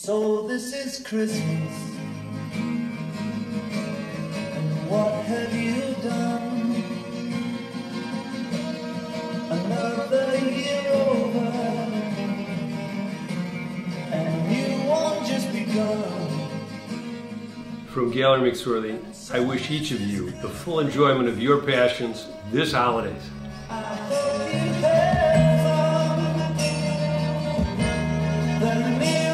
So this is Christmas And what have you done? Another year over And you won't just be gone From Galen McSorley, I wish each of you the full enjoyment of your passions this holidays. Than me